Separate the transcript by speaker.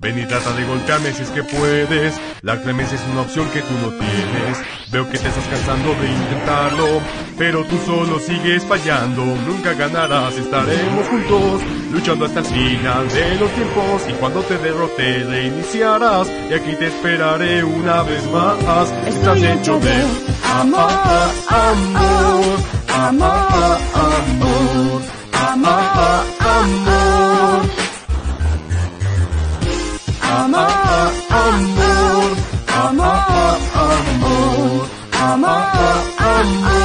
Speaker 1: Ven y trata de golpearme si es que puedes. La clemencia es una opción que tú no tienes. Veo que te estás cansando de intentarlo, pero tú solo sigues fallando. Nunca ganarás, estaremos juntos, luchando hasta el final de los tiempos. Y cuando te derrote, reiniciarás. Y aquí te esperaré una vez más.
Speaker 2: Estás hecho de amor, amor, amor, amor, amor. amor. amor, amor. Amor, amor, amor, amor, amor, amor.